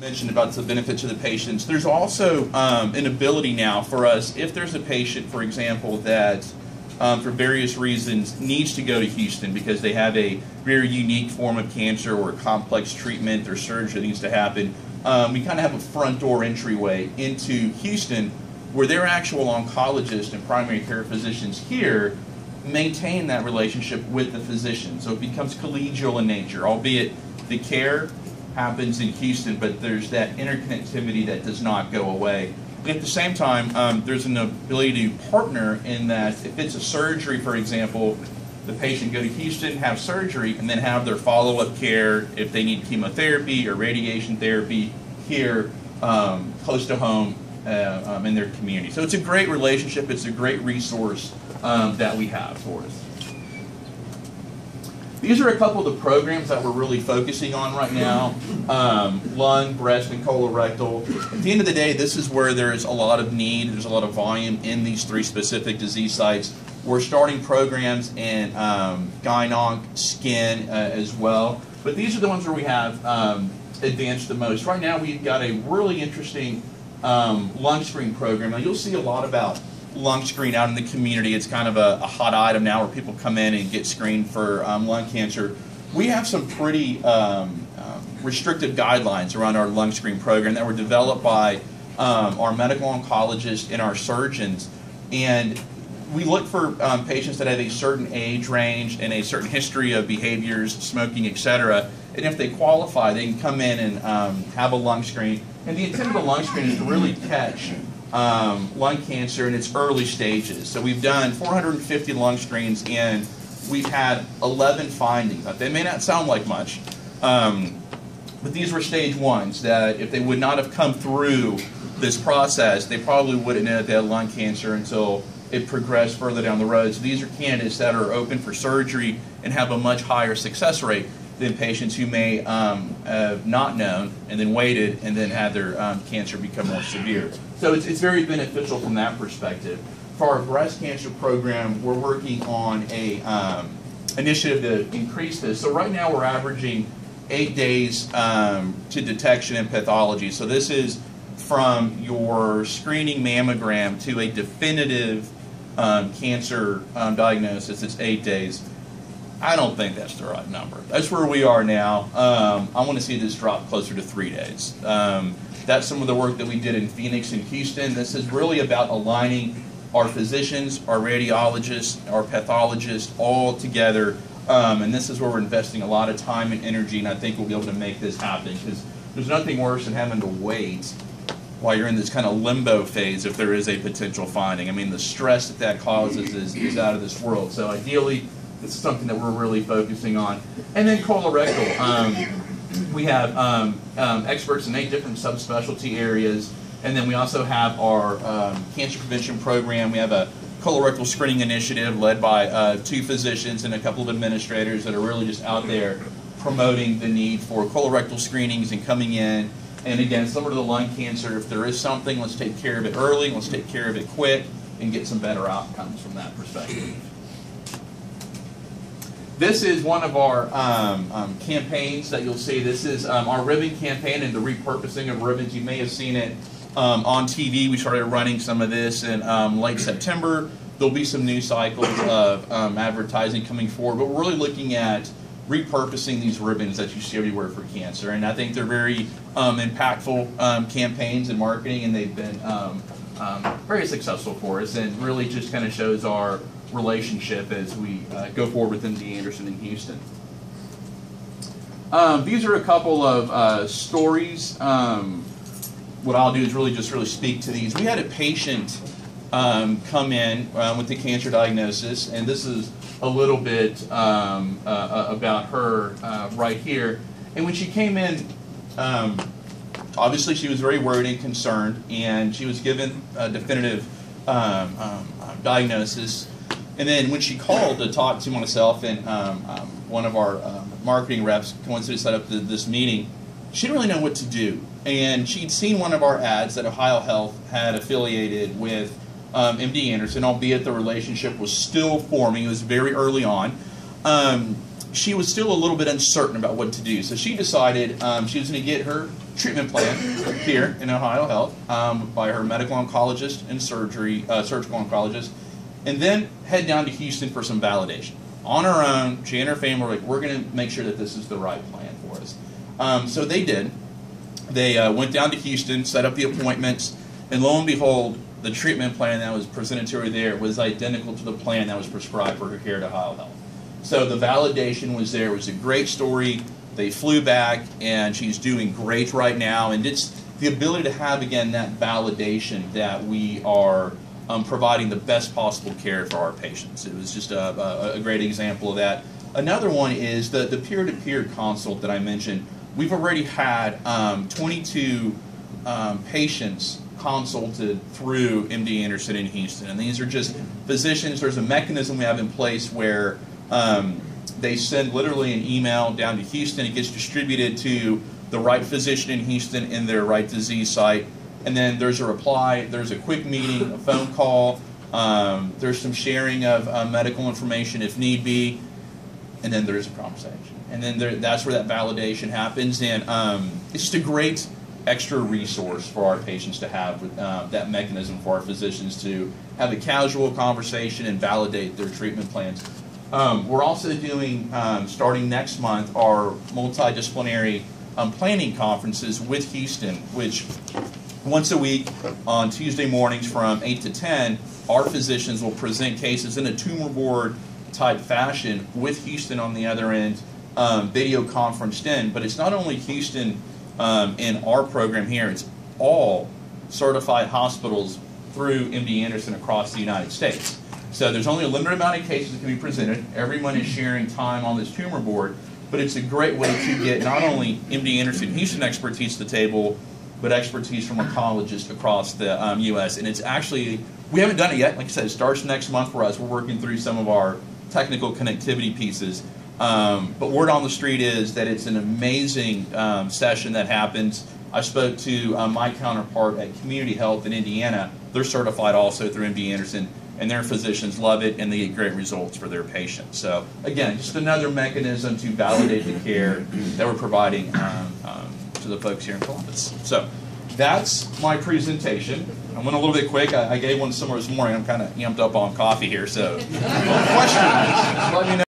mentioned about the benefits to the patients. There's also um, an ability now for us, if there's a patient, for example, that um, for various reasons needs to go to Houston because they have a very unique form of cancer or a complex treatment or surgery that needs to happen, um, we kind of have a front door entryway into Houston where their actual oncologists and primary care physicians here maintain that relationship with the physician. So it becomes collegial in nature, albeit the care happens in Houston, but there's that interconnectivity that does not go away. At the same time, um, there's an ability to partner in that if it's a surgery, for example, the patient go to Houston, have surgery, and then have their follow-up care if they need chemotherapy or radiation therapy here um, close to home uh, um, in their community. So it's a great relationship. It's a great resource um, that we have for us. These are a couple of the programs that we're really focusing on right now um, lung, breast, and colorectal. At the end of the day, this is where there's a lot of need, there's a lot of volume in these three specific disease sites. We're starting programs in um, gyn skin uh, as well. But these are the ones where we have um, advanced the most. Right now, we've got a really interesting um, lung screen program. Now, you'll see a lot about lung screen out in the community. It's kind of a, a hot item now where people come in and get screened for um, lung cancer. We have some pretty um, um, restrictive guidelines around our lung screen program that were developed by um, our medical oncologists and our surgeons. And we look for um, patients that have a certain age range and a certain history of behaviors, smoking, etc. And if they qualify, they can come in and have a lung screen. And the intent of the lung screen is to really catch um, lung cancer in its early stages. So we've done 450 lung screens and we've had 11 findings. They may not sound like much, um, but these were stage ones that if they would not have come through this process, they probably wouldn't have had lung cancer until it progressed further down the road. So these are candidates that are open for surgery and have a much higher success rate than patients who may um, have not known and then waited and then had their um, cancer become more severe. So it's, it's very beneficial from that perspective. For our breast cancer program, we're working on a um, initiative to increase this. So right now we're averaging eight days um, to detection and pathology. So this is from your screening mammogram to a definitive um, cancer um, diagnosis. It's eight days. I don't think that's the right number. That's where we are now. Um, I want to see this drop closer to three days. Um, that's some of the work that we did in Phoenix and Houston. This is really about aligning our physicians, our radiologists, our pathologists all together. Um, and this is where we're investing a lot of time and energy, and I think we'll be able to make this happen because there's nothing worse than having to wait while you're in this kind of limbo phase if there is a potential finding. I mean, the stress that that causes is, is out of this world. So ideally, is something that we're really focusing on. And then colorectal. Um, we have um, um, experts in eight different subspecialty areas. And then we also have our um, cancer prevention program. We have a colorectal screening initiative led by uh, two physicians and a couple of administrators that are really just out there promoting the need for colorectal screenings and coming in. And again, similar to the lung cancer, if there is something, let's take care of it early, let's take care of it quick, and get some better outcomes from that perspective. This is one of our um, um, campaigns that you'll see. This is um, our ribbon campaign and the repurposing of ribbons. You may have seen it um, on TV. We started running some of this in um, late September. There'll be some new cycles of um, advertising coming forward, but we're really looking at repurposing these ribbons that you see everywhere for cancer. And I think they're very impactful campaigns and marketing, and they've been very successful for us and really just kind of shows our relationship as we uh, go forward with MD Anderson in Houston. Um, these are a couple of uh, stories. Um, what I'll do is really just really speak to these. We had a patient um, come in uh, with the cancer diagnosis, and this is a little bit um, uh, uh, about her uh, right here. And when she came in, um, obviously she was very worried and concerned, and she was given a definitive um, diagnosis and then when she called to talk to myself and um, um, one of our um, marketing reps coincidentally set up the, this meeting, she didn't really know what to do. And she'd seen one of our ads that Ohio Health had affiliated with MD um, Anderson, albeit the relationship was still forming. It was very early on. Um, she was still a little bit uncertain about what to do. So she decided um, she was going to get her treatment plan here in Ohio Health by her medical oncologist and surgery uh, surgical oncologist, and then head down to Houston for some validation on her own. She and her family were like, "We're going to make sure that this is the right plan for us." Um, so they did. They uh, went down to Houston, set up the appointments, and lo and behold, the treatment plan that was presented to her there was identical to the plan that was prescribed for her here at Ohio Health. So the validation was there. It was a great story. They flew back, and she's doing great right now. And it's the ability to have, again, that validation that we are um, providing the best possible care for our patients. It was just a, a, a great example of that. Another one is the, the peer-to-peer consult that I mentioned. We've already had um, 22 um, patients consulted through MD Anderson in Houston. And these are just physicians. There's a mechanism we have in place where um, they send literally an email down to Houston. It gets distributed to the right physician in Houston in their right disease site. And then there's a reply, there's a quick meeting, a phone call, um, there's some sharing of uh, medical information if need be, and then there's a conversation. And then there, that's where that validation happens. And um, it's just a great extra resource for our patients to have with uh, that mechanism for our physicians to have a casual conversation and validate their treatment plans. Um, we're also doing, um, starting next month, our multidisciplinary um, planning conferences with Houston, which once a week on Tuesday mornings from 8 to 10, our physicians will present cases in a tumor board type fashion with Houston on the other end, um, video conferenced in. But it's not only Houston um, in our program here, it's all certified hospitals through MD Anderson across the United States. So there's only a limited amount of cases that can be presented. Everyone is sharing time on this tumor board, but it's a great way to get not only MD Anderson Houston expertise to the table, but expertise from oncologists across the um, U.S. And it's actually, we haven't done it yet. Like I said, it starts next month for us. We're working through some of our technical connectivity pieces. Um, but word on the street is that it's an amazing um, session that happens. I spoke to uh, my counterpart at Community Health in Indiana. They're certified also through MD Anderson and their physicians love it and they get great results for their patients. So again, just another mechanism to validate the care that we're providing um, um, the folks here in Columbus. So that's my presentation. I went a little bit quick. I, I gave one somewhere this morning. I'm kind of amped up on coffee here. So questions, let me know.